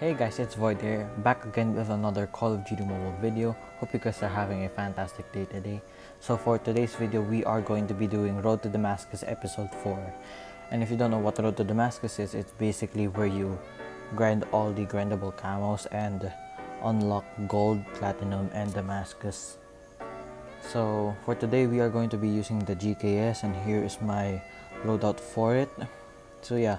Hey guys, it's Void here, back again with another Call of Duty mobile video. Hope you guys are having a fantastic day today. So for today's video, we are going to be doing Road to Damascus episode 4. And if you don't know what Road to Damascus is, it's basically where you grind all the grindable camos and unlock gold, platinum, and Damascus. So for today, we are going to be using the GKS and here is my loadout for it so yeah